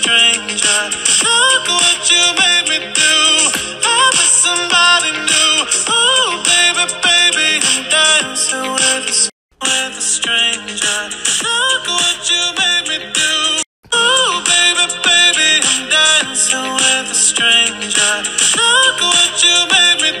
stranger. Look what you made me do. I'm somebody new. Oh, baby, baby, I'm dancing with a, with a stranger. Look what you made me do. Oh, baby, baby, I'm dancing with a stranger. Look what you made me do.